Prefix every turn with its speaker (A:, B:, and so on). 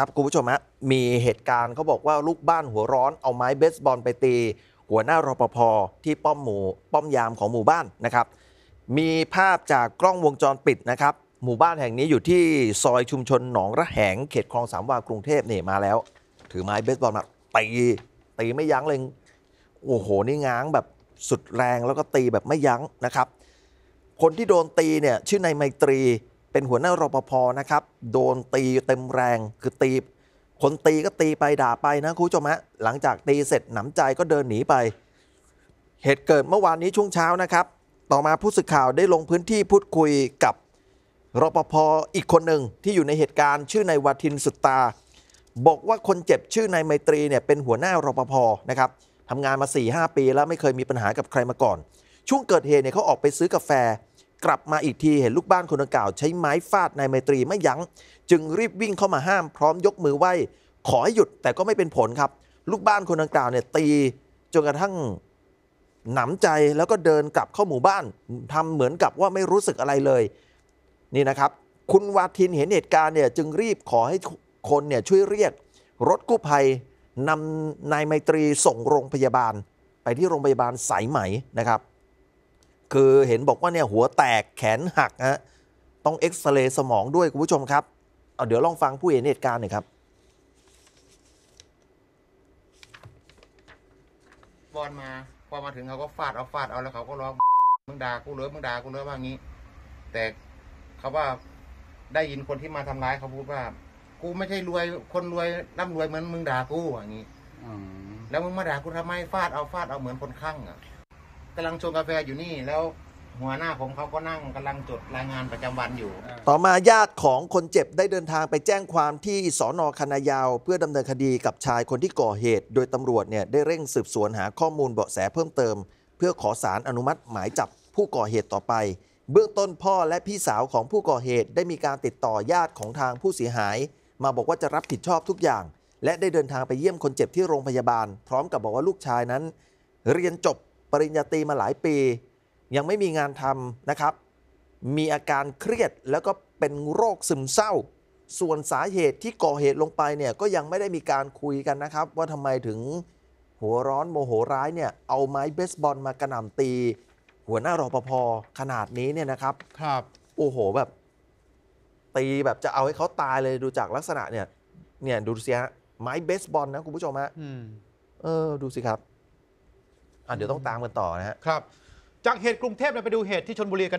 A: ครับคุณผู้ชมฮะมีเหตุการณ์เขาบอกว่าลูกบ้านหัวร้อนเอาไม้เบสบอลไปตี หัวหน้ารปภที่ป้อมหมู่ป้อมยามของหมู่บ้านนะครับ มีภาพจากกล้องวงจรปิดนะครับ หมู่บ้านแห่งนี้อยู่ที่ซอยชุมชนหนองระแหงเขตคลองสามวากรุงเทพนี่มาแล้ว ถือไม้เบสบอลมาตีตีไม่ยั้งเลยโอ้โหนี่ง้างแบบสุดแรงแล้วก็ตีแบบไม่ยั้งนะครับ คนที่โดนตีเนี่ยชื่อนายไมตรี เป็นหัวหน้ารปภนะครับ โดนตีเต็มแรงคือตี คนตีก็ตีไปด่าไปนะคุณผู้ชมฮะหลังจากตีเสร็จหนำใจก็เดินหนีไป เหตุเกิดเมื่อวานนี้ช่วงเช้านะครับ ต่อมาผู้สื่อข่าวได้ลงพื้นที่พูดคุยกับรปภอีกคนหนึ่งที่อยู่ในเหตุการณ์ชื่อนายวาทินสุตาบอกว่าคนเจ็บชื่อนายไมตรีเนี่ยเป็นหัวหน้ารปภนะครับทำงานมา 4-5 ปีแล้วไม่เคยมีปัญหากับใครมาก่อน ช่วงเกิดเหตุเนี่ยเขาออกไปซื้อกาแฟ กลับมาอีกทีเห็นลูกบ้านคนดังกล่าวใช้ไม้ฟาดนายไมตรีไม่ยัง้ง จึงรีบวิ่งเข้ามาห้ามพร้อมยกมือไหว้ขอให้หยุดแต่ก็ไม่เป็นผลครับ ลูกบ้านคนดังกล่าวเนี่ยตีจนกระทั่งหนำใจแล้วก็เดินกลับเข้าหมู่บ้านทำเหมือนกับว่าไม่รู้สึกอะไรเลย นี่นะครับ คุณวาทินเห็นเหตุการณ์เนี่ยจึงรีบขอให้คนเนี่ยช่วยเรียก รถกู้ภัยนำนายไมตรีส่งโรงพยาบาล ไปที่โรงพยาบาลสายไหมนะครับ คือเห็นบอกว่าเนี่ยหัวแตกแขนหักฮะต้องเอ็กซเรย์สมองด้วยคุณผู้ชมครับเอาเดี๋ยวลองฟังผู้เห็นเหตุการณ์หน่อยครับ
B: บอลมาพอมาถึงเขาก็ฟาดเอาฟาดเอาแล้วเขาก็ร้องมึงด่ากูเลยมึงด่ากูเลยว่างี้ แต่เขาว่าได้ยินคนที่มาทำร้ายเขาพูดว่า กูไม่ใช่รวยคนรวยร่ำรวยเหมือนมึงด่ากูอย่างนี้
C: อืม
B: แล้วมึงมาด่ากูทำไมฟาดเอาฟาดเอาเหมือนคนคลั่งอะกำลังชงกาแฟอยู่นี่แล้วหัวหน้าผมเขาก็นั่งกำลังจดรายงานประจำวันอยู่
A: ต่อมาญาติของคนเจ็บได้เดินทางไปแจ้งความที่สอนอคณะยาว เพื่อดำเนินคดีกับชายคนที่ก่อเหตุ โดยตำรวจเนี่ยได้เร่งสืบสวนหาข้อมูลเบาะแสเพิ่มเติม เพื่อขอสารอนุมัติหมายจับผู้ก่อเหตุต่อไป เบื้องต้นพ่อและพี่สาวของผู้ก่อเหตุได้มีการติดต่อญาติของทางผู้เสียหาย มาบอกว่าจะรับผิดชอบทุกอย่าง และได้เดินทางไปเยี่ยมคนเจ็บที่โรงพยาบาล พร้อมกับบอกว่าลูกชายนั้น เรียนจบ ปริญญาตรีมาหลายปี ยังไม่มีงานทำนะครับ มีอาการเครียดแล้วก็เป็นโรคซึมเศร้า ส่วนสาเหตุที่ก่อเหตุลงไปเนี่ยก็ยังไม่ได้มีการคุยกันนะครับ ว่าทำไมถึงหัวร้อนโมโหร้ายเนี่ยเอาไม้เบสบอลมากระหน่ำตี หัวหน้ารปภขนาดนี้เนี่ยนะครับ
C: ครับ
A: โอ้โหแบบ ตีแบบจะเอาให้เขาตายเลยดูจากลักษณะเนี่ย เนี่ยดูสิฮะไม้เบสบอลนะคุณผู้ชมฮะ
C: อืม
A: เออ ดูสิครับ อะเดี๋ยวต้องตามกันต่อนะฮะ
C: ครับ จากเหตุกรุงเทพเราไปดูเหตุที่ชนบุรีกัน